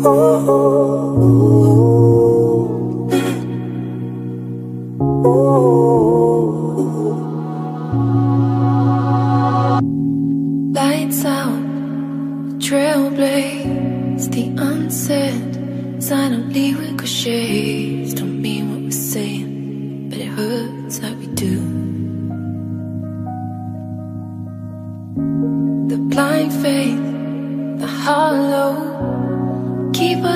Lights out, trailblaze the unsaid. Silently ricochets. Don't mean what we're saying, but it hurts like we do. The blind faith, the heart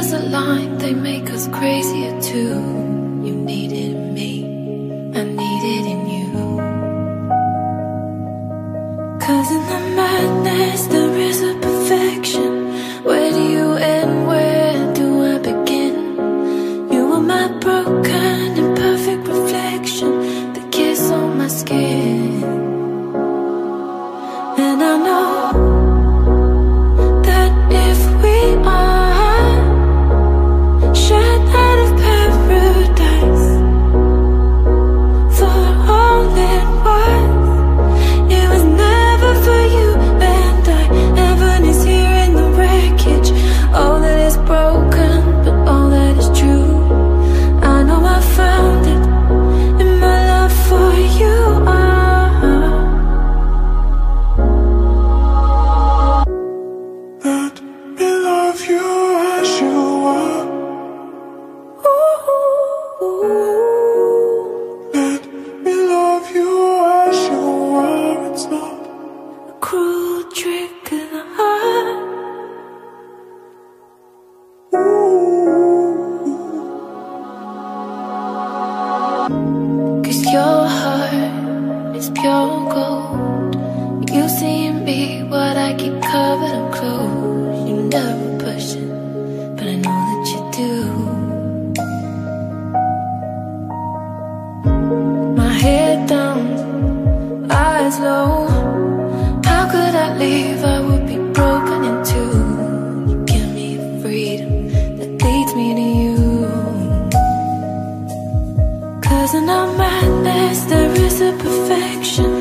us aligned, they make us crazier too. You needed me, I needed in you. Cause in the madness, cold, cold You seeing me what I keep covered, up. Close. You never push it, but I know that you do. My head down, eyes low. How could I leave, I would be broken in two. You give me freedom that leads me to you. Cause in our madness there is a perfection.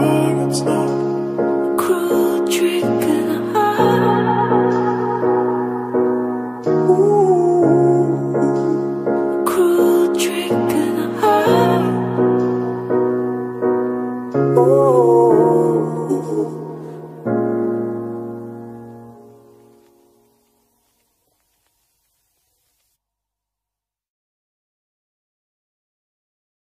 it's not